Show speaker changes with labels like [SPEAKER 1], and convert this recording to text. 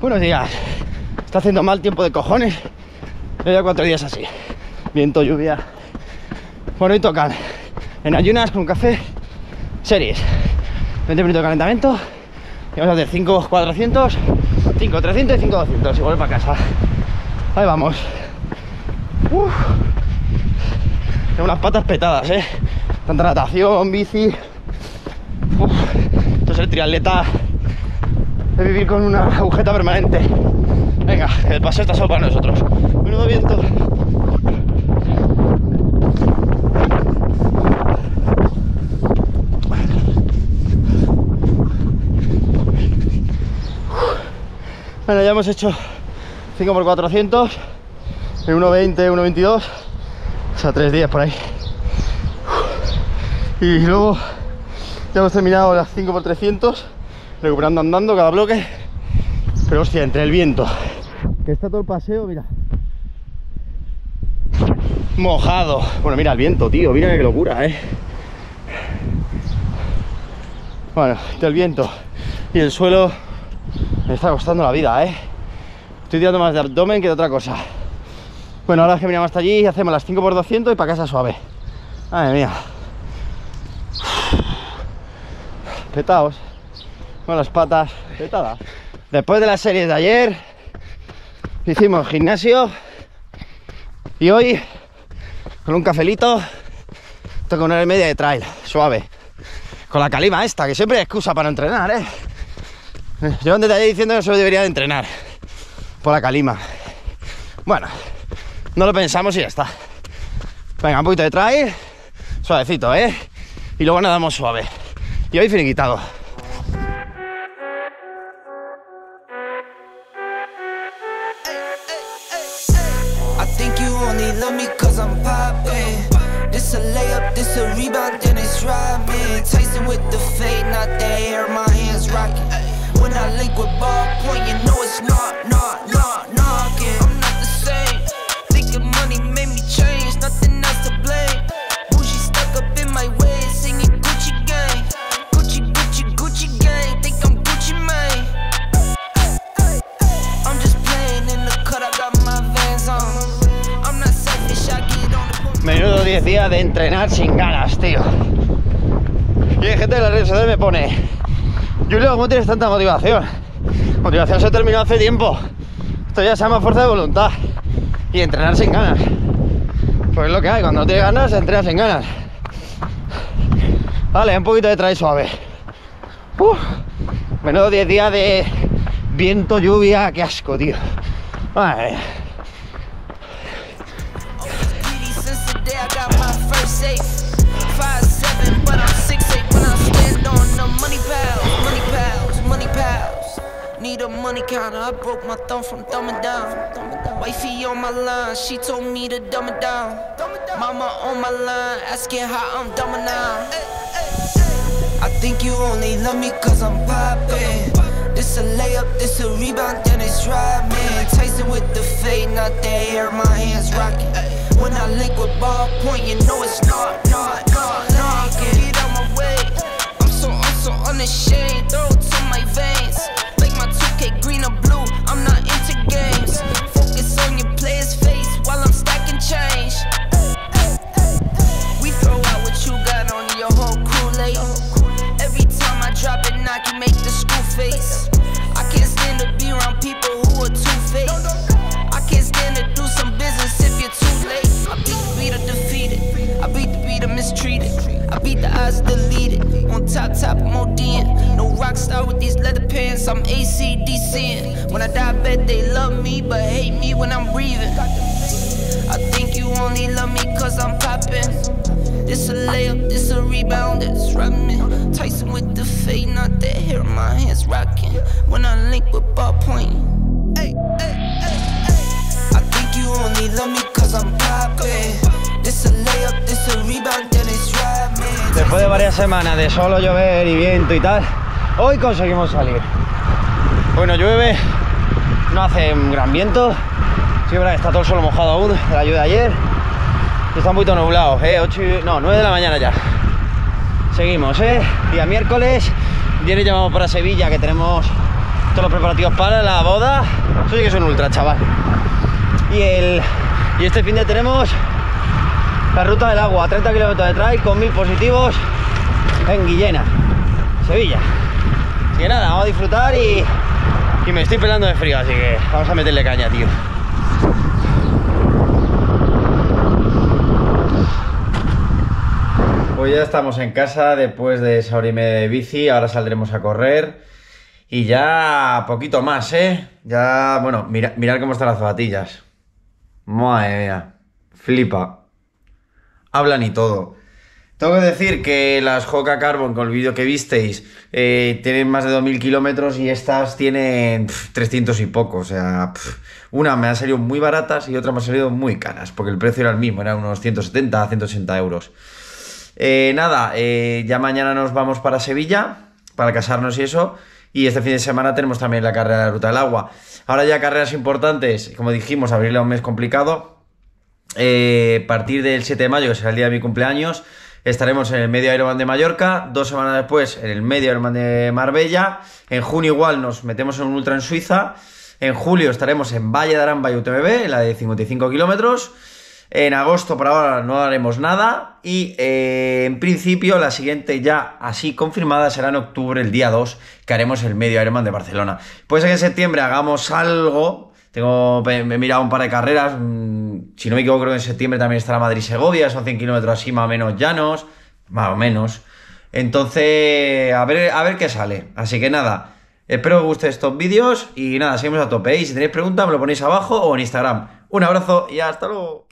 [SPEAKER 1] Buenos días. Está haciendo mal tiempo de cojones. Ya cuatro días así. Viento, lluvia. Bueno, y tocan en ayunas con café. Series. 20 minutos de calentamiento. Y vamos a hacer 5 400, 5 300 y 5 200. Y volver para casa. Ahí vamos. Tengo las patas petadas, eh. Tanta natación, bici. Uf. Esto es el triatleta de vivir con una agujeta permanente. Venga, el paseo está solo para nosotros. Menudo viento. Bueno, ya hemos hecho 5 por 400 en 1.20, 1.22, o sea, 3 días por ahí. Y luego ya hemos terminado las 5 por 300 recuperando andando cada bloque. Pero hostia, entre el viento, que está todo el paseo, mira. Mojado. Bueno, mira el viento, tío, mira qué locura, eh. Bueno, entre el viento y el suelo me está costando la vida, eh. Estoy tirando más de abdomen que de otra cosa. Bueno, ahora que miramos hasta allí, hacemos las 5 por 200 y para casa suave. Madre mía. Petaos. Con las patas petadas. Después de la serie de ayer, hicimos gimnasio. Y hoy, con un cafelito, tengo una hora y media de trail, suave. Con la calima esta, que siempre hay excusa para entrenar, ¿eh? Llevan desde ayer diciendo que solo debería de entrenar. Por la calima. Bueno, no lo pensamos y ya está. Venga, un poquito de trail, suavecito, ¿eh? Y luego nadamos suave. Y hoy finiquitado.
[SPEAKER 2] Worry about the drive me. Tasting with the fade, not the air My hands rocking When I link with ballpoint You know it's not,
[SPEAKER 1] no 10 días de entrenar sin ganas, tío. Y hay gente de las redes sociales me pone, Julio, ¿cómo tienes tanta motivación? Motivación se terminó hace tiempo. Esto ya se llama fuerza de voluntad. Y entrenar sin ganas. Pues es lo que hay, cuando no tienes ganas, entrenas sin ganas. Vale, un poquito de trail suave. Uf, menudo 10 días de viento, lluvia, qué asco, tío. Madre
[SPEAKER 2] Five seven, but I'm six eight when I stand on the money pals, money pals, money pals. Need a money counter. I broke my thumb from thumbing down. Wifey on my line, she told me to dumb it down. Mama on my line, asking how I'm dumbing now. I think you only love me cause I'm poppin'. This a layup, this a rebound, then it's driving. Tyson with the fade, not the hair, my hands rocking. When I link with ball point, you know it's not, not, top, top, I'm ODing. No rock star with these leather pants. I'm ACDCing. When I die, I bet they love me, but hate me when I'm breathing. I think you only love me cause I'm popping. This a layup, this a rebound, it's rubbing. Tyson with the fade, not that hair, my hands rocking. When I link with ball point. Hey, hey, hey, hey. I think you only love me cause I'm poppin'. This a layup, this a rebound.
[SPEAKER 1] Después de varias semanas de solo llover y viento y tal, hoy conseguimos salir. Bueno, llueve, no hace un gran viento. Sí, verdad está todo el suelo mojado aún de la lluvia de ayer. Está un poquito nublado, ¿eh? 8 y- no, 9 de la mañana ya. Seguimos, ¿eh? Día miércoles, viene llamamos para Sevilla que tenemos todos los preparativos para la boda. Eso sí que es un ultra, chaval. Y, el, y este fin de tenemos la ruta del agua, 30 kilómetros de trail con mil positivos en Guillena, Sevilla. Así que nada, vamos a disfrutar y, y me estoy pelando de frío, así que vamos a meterle caña, tío. Pues ya estamos en casa después de esa hora y media de bici, ahora saldremos a correr y ya poquito más, ¿eh? Ya, bueno, mira, mirad cómo están las zapatillas. Madre mía, flipa. Hablan y todo. Tengo que decir que las Hoka Carbon, con el vídeo que visteis, eh, tienen más de 2.000 kilómetros y estas tienen pf, 300 y poco. O sea, una me ha salido muy baratas y otra me ha salido muy caras, porque el precio era el mismo, eran unos 170 a 180 euros. Eh, nada, eh, ya mañana nos vamos para Sevilla, para casarnos y eso. Y este fin de semana tenemos también la carrera de la Ruta del Agua. Ahora ya carreras importantes, como dijimos, abrirle a un mes complicado. Eh, a partir del 7 de mayo, que será el día de mi cumpleaños, estaremos en el Medio Ironman de Mallorca. Dos semanas después, en el Medio Ironman de Marbella. En junio igual nos metemos en un ultra en Suiza. En julio estaremos en Valle de Aramba y UTMB, en la de 55 kilómetros. En agosto por ahora no haremos nada y eh, en principio la siguiente ya así confirmada será en octubre, el día 2, que haremos el medio Ironman de Barcelona. Puede ser que en septiembre hagamos algo, tengo, me he mirado un par de carreras, mmm, si no me equivoco creo que en septiembre también estará Madrid-Segovia, son 100 kilómetros así más o menos llanos, más o menos. Entonces, a ver, a ver qué sale. Así que nada, espero que os gusten estos vídeos y nada, seguimos a tope. Si tenéis preguntas me lo ponéis abajo o en Instagram. Un abrazo y hasta luego.